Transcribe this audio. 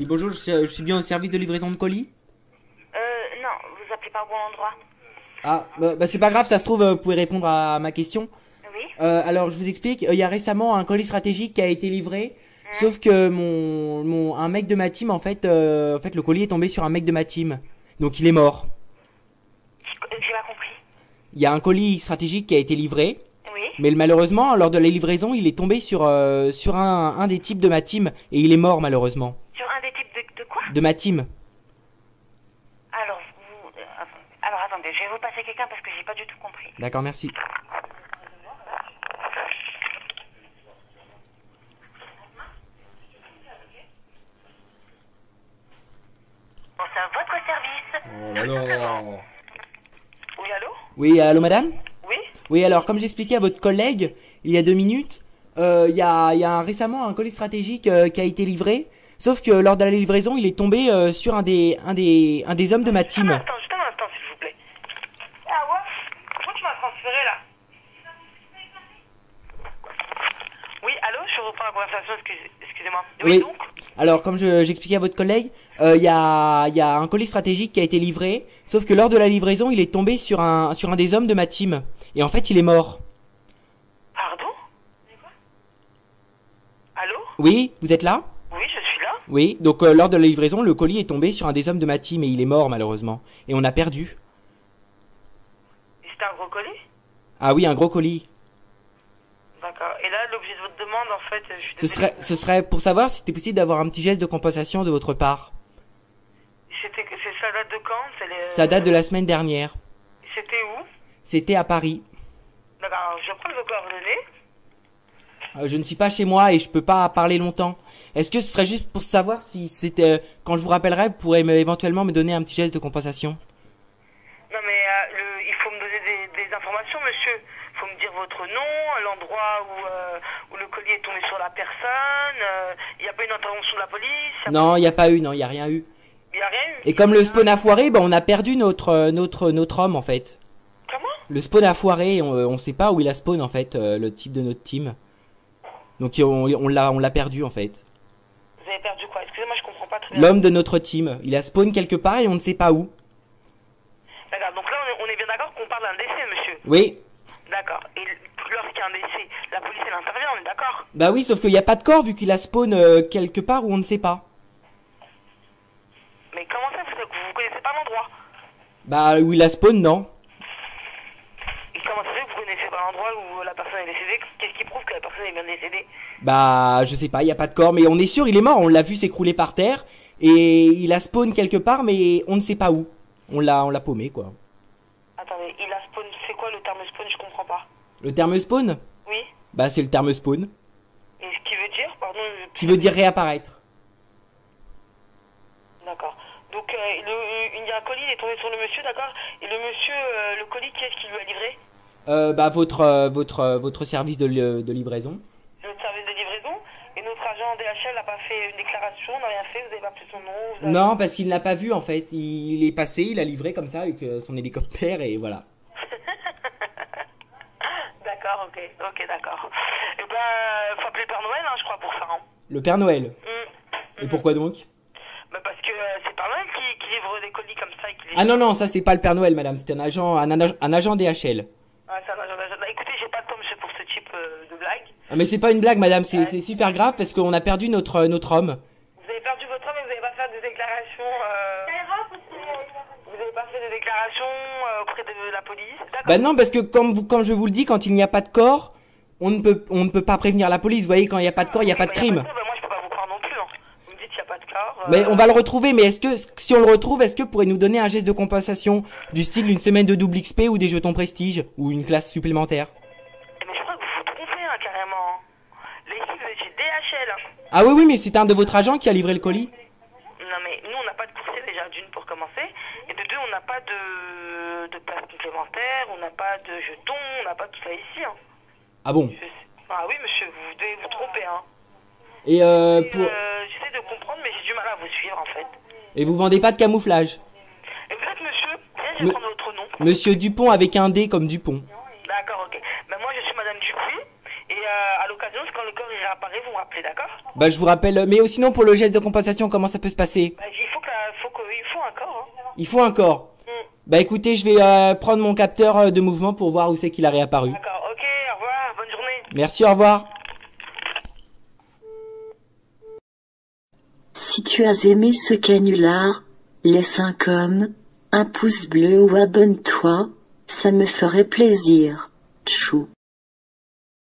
Oui, bonjour, je suis, bien au service de livraison de colis Euh, non, vous appelez pas au bon endroit. Ah, bah, bah, c'est pas grave, ça se trouve, euh, vous pouvez répondre à ma question. Oui Euh, alors, je vous explique, euh, il y a récemment un colis stratégique qui a été livré, sauf que mon, mon, un mec de ma team, en fait, euh, en fait, le colis est tombé sur un mec de ma team. Donc, il est mort. J'ai pas compris. Il y a un colis stratégique qui a été livré, Oui mais malheureusement, lors de la livraison, il est tombé sur, euh, sur un, un des types de ma team, et il est mort, malheureusement. Sur un des types de, ma team. Alors, vous... euh, attendez. alors, attendez, je vais vous passer quelqu'un parce que j'ai pas du tout compris. D'accord, merci. À votre service. Oh, non. Oui, allô? Oui, allô, madame? Oui Oui, alors, comme j'expliquais à votre collègue il y a deux minutes, euh, il y, a, il y a récemment un colis stratégique euh, qui a été livré. Sauf que lors de la livraison, il est tombé euh, sur un des, un, des, un des hommes de ma team. instant, juste un instant, s'il vous plaît. Ah ouais Pourquoi tu m'as transféré, là Oui, allô Je reprends la conversation, excuse- excusez-moi. Oui, Oui. donc Alors, comme je- j'expliquais à votre collègue, euh, il y, a, y a un colis stratégique qui a été livré. Sauf que lors de la livraison, il est tombé sur un, sur un des hommes de ma team. Et en fait, il est mort. Pardon? Allô? Oui, vous êtes là? Oui, donc euh, lors de la livraison, le colis est tombé sur un des hommes de ma team et il est mort malheureusement. Et on a perdu. C'était un gros colis? Ah oui, un gros colis. D'accord. Et là, l'objet de votre demande, en fait, je suis Ce serait, ce serait pour savoir si c'était possible d'avoir un petit geste de compensation de votre part. C'était c'est ça date de quand? C'est les- Ça date de la semaine dernière. C'était où? C'était à Paris. D'accord. Je prendre vos coordonnées. Euh, je ne suis pas chez moi et je peux pas parler longtemps. Est-ce que ce serait juste pour savoir si c'était euh, quand je vous rappellerai, vous pourrez me, éventuellement me donner un petit geste de compensation? Non, mais euh, le- il faut me donner des, des informations, monsieur. Il faut me dire votre nom, l'endroit où, euh, où le colis est tombé sur la personne. euh, Il n'y a pas une intervention de la police. Il Non, il n'y a pas eu, non, il n'y a rien eu. n'y a rien eu? Et comme le spawn a foiré, bah, on a perdu notre, notre, notre homme en fait. Comment? Le spawn a foiré, on, on sait pas où il a spawn en fait, le type de notre team. Donc on, on l'a on l'a perdu en fait. Vous avez perdu quoi? Excusez-moi, je comprends pas très bien. L'homme de notre team, il a spawn quelque part et on ne sait pas où. D'accord. Donc là, on est, bien d'accord qu'on parle d'un décès, monsieur? Oui. D'accord. Et lorsqu'il y a un décès, la police, elle intervient, on est d'accord? Bah oui, sauf qu'il n'y a pas de corps vu qu'il a spawn euh, quelque part où on ne sait pas. Mais comment ça, vous, vous connaissez pas l'endroit? Bah où il a spawn, non. Et comment ça fait que vous connaissez pas l'endroit où la personne est décédée Qu'est-ce qui prouve que la personne est bien décédée Bah je sais pas, il n'y a pas de corps, mais on est sûr il est mort, on l'a vu s'écrouler par terre. Et il a spawn quelque part, mais on ne sait pas où. On l'a on l'a paumé quoi. Attendez, il a spawn, c'est quoi le terme spawn Je comprends pas. Le terme spawn? Oui Bah c'est le terme spawn. Et ce qui veut dire, pardon je- Qui veut dire réapparaître. D'accord. Donc, euh, le- il y a un colis, il est tombé sur le monsieur, d'accord? Et le monsieur, euh, le colis, qui est-ce qui lui a livré? Euh, bah votre euh, votre euh, votre service de, li- de livraison. Notre service de livraison. Et notre agent DHL n'a pas fait une déclaration, n'a rien fait, vous avez pas appelé son nom avez- Non, parce qu'il l'a pas vu en fait. Il est passé, il a livré comme ça avec euh, son hélicoptère et voilà. D'accord, ok, ok, d'accord. Et ben, faut appeler le Père Noël, hein, je crois, pour ça. Hein. Le Père Noël. Mm. Et pourquoi donc? Ben, parce que euh, c'est Père Noël qui, qui livre des colis comme ça et qui les... Ah non non, ça c'est pas le Père Noël, madame. C'est un agent un, un agent DHL. Ah, ça, non. Écoutez, j'ai pas de temps, pour ce type euh, de blague. Ah, mais c'est pas une blague, madame. C'est c'est super grave parce qu'on a perdu notre euh, notre homme. Vous avez perdu votre homme et vous n'avez pas fait des déclarations. Euh... Vous n'avez pas fait des déclarations euh, auprès de la police. Bah non, parce que comme vous, comme je vous le dis, quand il n'y a pas de corps, on ne peut on ne peut pas prévenir la police. Vous voyez, quand il n'y a pas de corps, il n'y a pas de crime. Mais on va le retrouver. Mais est-ce que si on le retrouve, est-ce que vous pourrez nous donner un geste de compensation du style une semaine de double XP ou des jetons prestige ou une classe supplémentaire? Mais je crois que vous vous trompez, hein, carrément. Êtes chez DHL. hein. Ah oui oui, mais c'est un de votre agent qui a livré le colis. Non, mais nous, on n'a pas de coursier déjà, d'une pour commencer. Et de deux, on n'a pas de, de place complémentaire, on n'a pas de jetons, on n'a pas tout ça ici. Hein. Ah bon? Je sais- Ah oui, monsieur, vous devez vous tromper. Hein. Et euh, Et, pour euh, J'essaie de comprendre, mais j'ai du mal à vous suivre, en fait. et vous vendez pas de camouflage Et vous êtes monsieur Bien, je vais Me- prendre votre nom. Monsieur Dupont avec un D comme Dupont. D'accord, ok. Ben, moi, je suis Madame Dupuis. Et euh, à l'occasion quand le corps il réapparaît, vous m'appelez, d'accord Bah je vous rappelle, mais sinon pour le geste de compensation, comment ça peut se passer bah, Il faut que la- faut que, il faut un corps. Hein. Il faut un corps. Mm. Bah écoutez, je vais euh, prendre mon capteur euh, de mouvement pour voir où c'est qu'il a réapparu. D'accord, ok, au revoir, bonne journée. Merci, au revoir. Si tu as aimé ce canular, laisse un com, un pouce bleu ou abonne-toi, ça me ferait plaisir. Tchou.